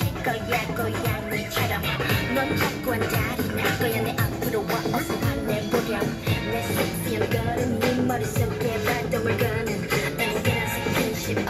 있을 거야 고양이처럼. 넌 자꾸 한 자리 날 거야 내 앞으로 와 어서 달래보렴. 내 섹시한 걸음 네 머릿속에 발동을 거는. 나는 그런 스킨십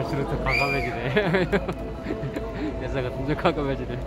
갈수록 더 과감해지네. 여자가 점점 과감해지네.